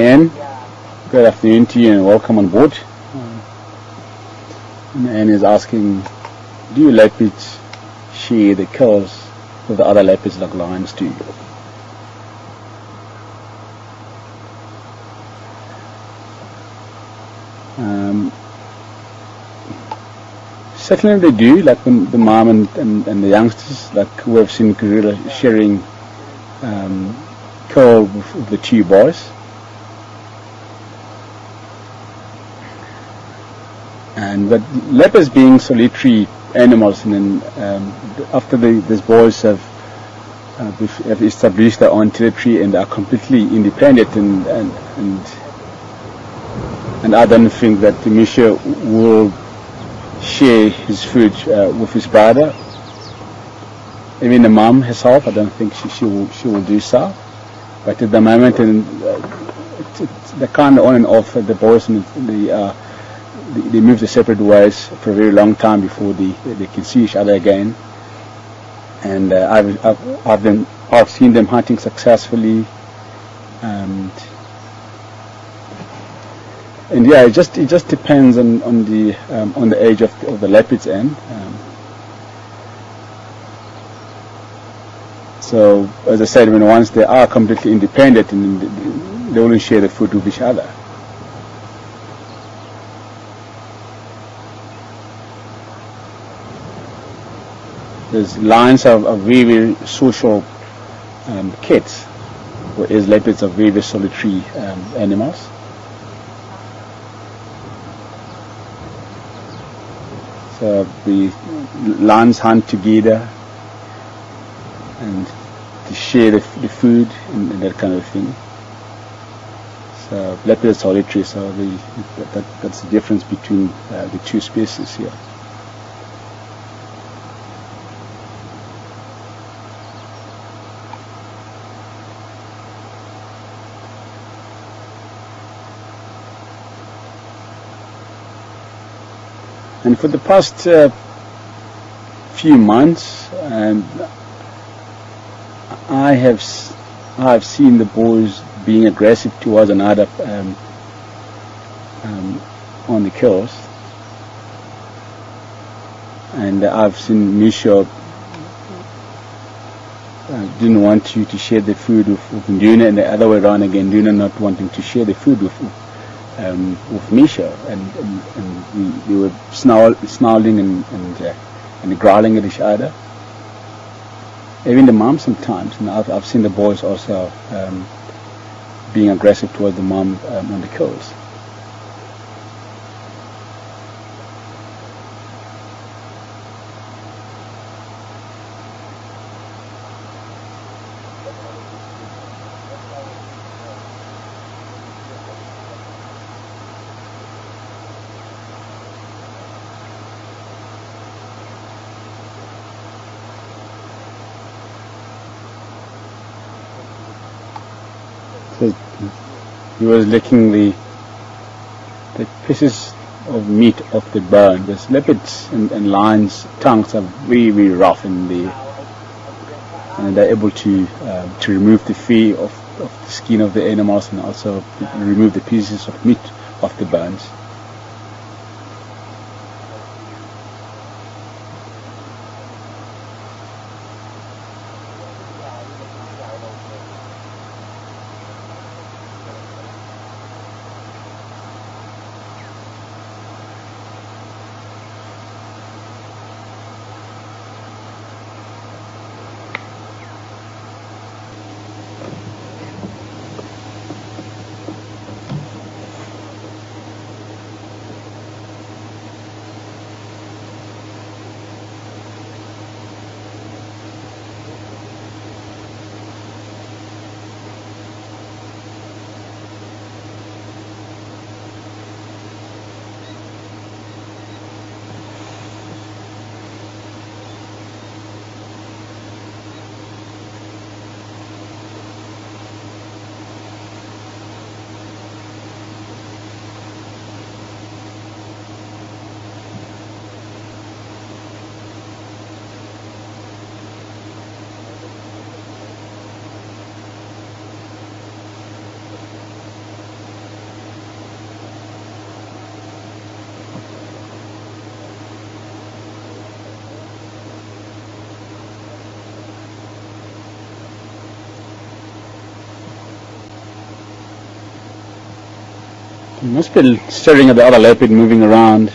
Anne, good afternoon to you and welcome on board. And Anne is asking, do you leopards share the kills with the other leopards like lions do? Um, certainly they do, like the, the mom and, and, and the youngsters, like we have seen Karula sharing um, with, with the two boys. And but leopards being solitary animals, and then um, after the, these boys have uh, have established their own territory and are completely independent, and and and, and I don't think that Misha will share his food uh, with his brother. Even the mom herself, I don't think she, she will she will do so. But at the moment, and uh, kind of on and off. The boys and the uh, they, move the separate ways for a very long time before they they can see each other again. And uh, I've, I've I've been I've seen them hunting successfully, and and yeah, it just it just depends on on the um, on the age of the, of the leopard's end. Um, so as I said, when once they are completely independent and they, they only share the food with each other. There's lions are, are very, social um, kids, whereas leopards are very, solitary um, animals. So the lions hunt together and to share the, the food and, and that kind of thing. So leopard is solitary, so the, that, that's the difference between uh, the two species here. And for the past uh, few months, um, I have I have seen the boys being aggressive towards another um, um, on the kills, and I've seen Misha uh, didn't want you to share the food with, with Nduna, and the other way around again, Nduna not wanting to share the food with um, with Misha, and, and, and we, we were snarl, snarling and and, uh, and growling at each other. Even the mom sometimes, and I've, I've seen the boys also um, being aggressive towards the mom um, on the kills. He was licking the the pieces of meat off the bone. Because leopards and, and lions' tongues are very, very rough in the and they're able to um, to remove the fur of, of the skin of the animals and also remove the pieces of meat off the bones. Must be staring at the other leopard moving around.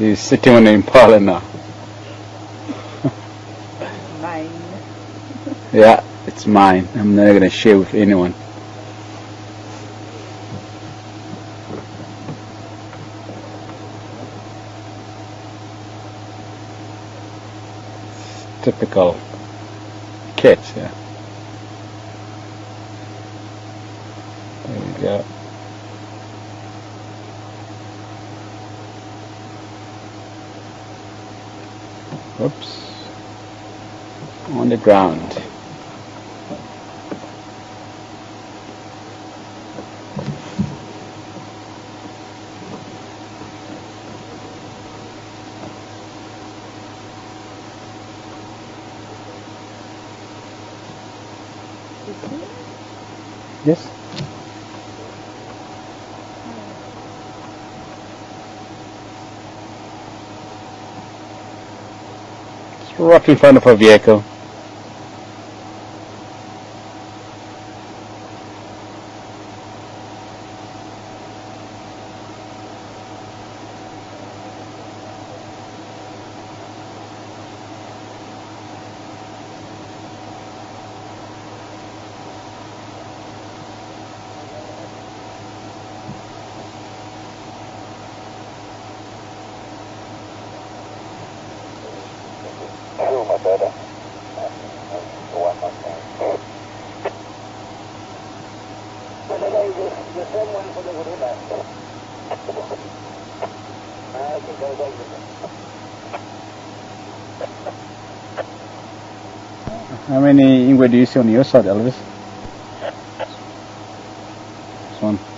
He's sitting on the impala now. Mine. Yeah, it's mine. I'm not going to share with anyone. Typical cat, yeah. There we go. Oops. On the ground. Yes. In front of a vehicle. Two, my brother. One more thing. The same one for the Karula. I think I like it. How many ingwe do you see on your side, Elvis? This one.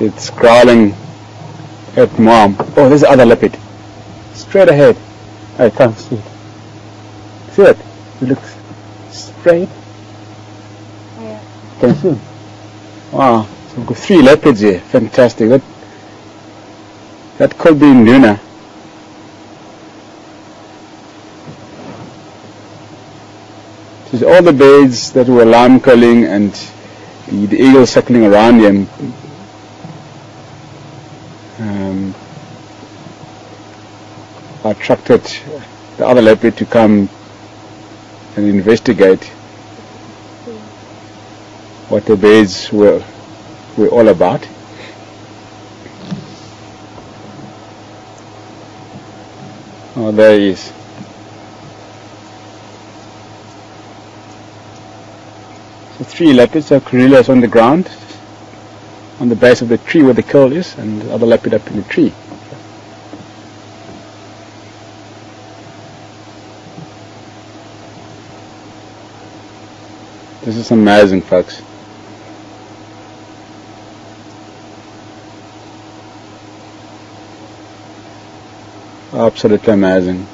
It's crawling at mom. Oh, there's the other leopard. Straight ahead. I can't see it. See it? It looks straight. Yeah. Can you see? it? Wow. So we've got three leopards here. Fantastic. That that could be Nduna. There's all the birds that were alarm calling and the eagles circling around him. Um, attracted the other leopard to come and investigate what the birds were were all about. Oh, there he is. So three leopards are Karula's on the ground. on the base of the tree where the curl is, and the other leopard up in the tree. This is amazing, folks. Absolutely amazing.